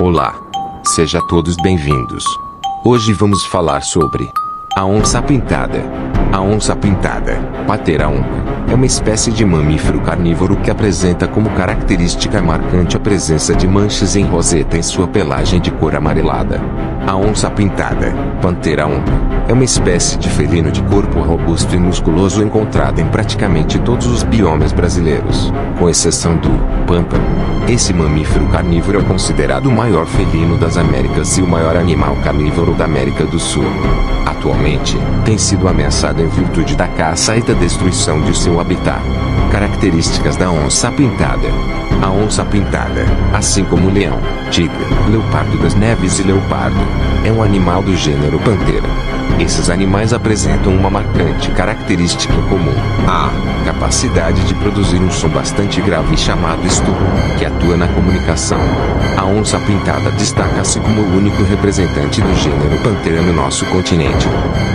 Olá. Seja todos bem-vindos. Hoje vamos falar sobre a onça pintada. A onça pintada, Patera onca, é uma espécie de mamífero carnívoro que apresenta como característica marcante a presença de manchas em roseta em sua pelagem de cor amarelada. A onça pintada, Pantera onca, é uma espécie de felino de corpo robusto e musculoso encontrada em praticamente todos os biomas brasileiros, com exceção do Pampa. Esse mamífero carnívoro é considerado o maior felino das Américas e o maior animal carnívoro da América do Sul. Atualmente, tem sido ameaçado em virtude da caça e da destruição de seu habitat. Características da onça pintada. A onça pintada, assim como o leão, tigre, leopardo das neves e leopardo, é um animal do gênero Pantera. Esses animais apresentam uma marcante característica comum: a capacidade de produzir um som bastante grave chamado estupro, que atua na comunicação. A onça pintada destaca-se como o único representante do gênero Pantera no nosso continente.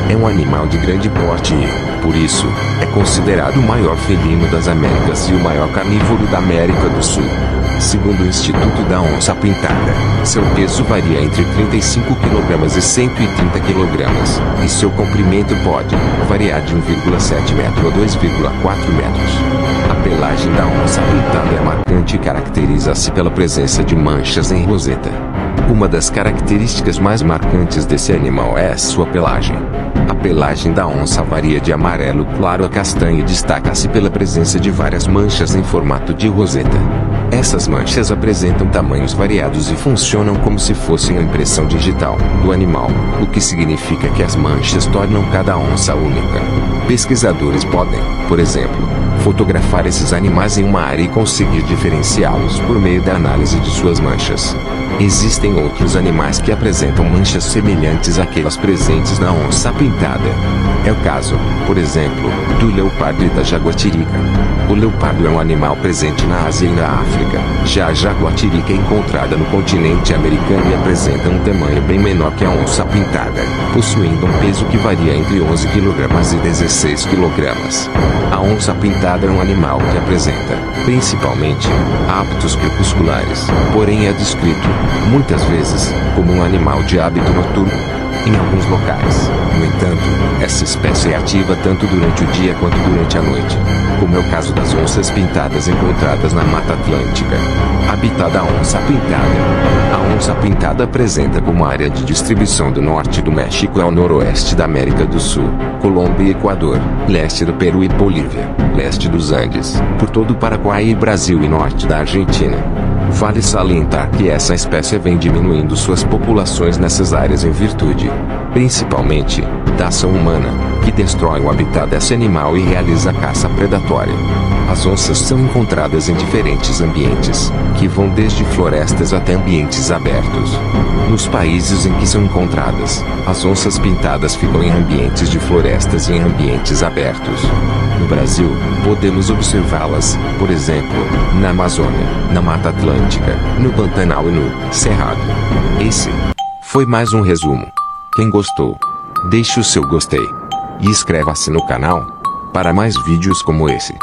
É um animal de grande porte e, por isso, é considerado o maior felino das Américas e o maior carnívoro da América do Sul. Segundo o Instituto da Onça Pintada, seu peso varia entre 35 kg e 130 kg, e seu comprimento pode variar de 1,7 metro a 2,4 metros. A pelagem da onça pintada é marcante e caracteriza-se pela presença de manchas em roseta. Uma das características mais marcantes desse animal é sua pelagem. A pelagem da onça varia de amarelo claro a castanho e destaca-se pela presença de várias manchas em formato de roseta. Essas manchas apresentam tamanhos variados e funcionam como se fossem a impressão digital do animal, o que significa que as manchas tornam cada onça única. Pesquisadores podem, por exemplo, fotografar esses animais em uma área e conseguir diferenciá-los por meio da análise de suas manchas. Existem outros animais que apresentam manchas semelhantes àquelas presentes na onça pintada. É o caso, por exemplo, do leopardo e da jaguatirica. O leopardo é um animal presente na Ásia e na África. Já a jaguatirica é encontrada no continente americano e apresenta um tamanho bem menor que a onça pintada, possuindo um peso que varia entre 11 kg e 16 kg. A onça pintada é um animal que apresenta, principalmente, hábitos crepusculares, porém é descrito, muitas vezes, como um animal de hábito noturno em alguns locais. No entanto, essa espécie é ativa tanto durante o dia quanto durante a noite, como é o caso das onças pintadas encontradas na Mata Atlântica. Habitat da onça pintada. A onça pintada apresenta como área de distribuição do norte do México ao noroeste da América do Sul, Colômbia e Equador, leste do Peru e Bolívia, leste dos Andes, por todo o Paraguai e Brasil e norte da Argentina. Vale salientar que essa espécie vem diminuindo suas populações nessas áreas em virtude, principalmente, da ação humana, que destrói o habitat desse animal e realiza caça predatória. As onças são encontradas em diferentes ambientes, que vão desde florestas até ambientes abertos. Nos países em que são encontradas, as onças pintadas ficam em ambientes de florestas e em ambientes abertos. No Brasil, podemos observá-las, por exemplo, na Amazônia, na Mata Atlântica, no Pantanal e no Cerrado. Esse foi mais um resumo. Quem gostou, deixe o seu gostei e inscreva-se no canal para mais vídeos como esse.